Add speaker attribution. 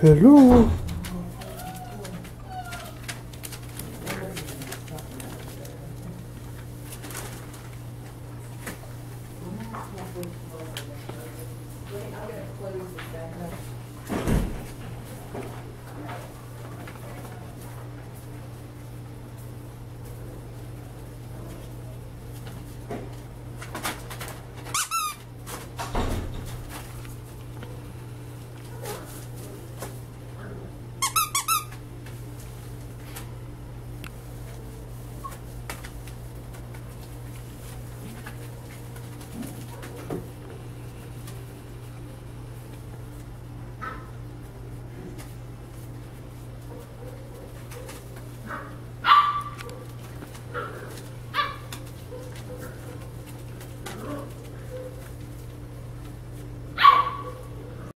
Speaker 1: this back up.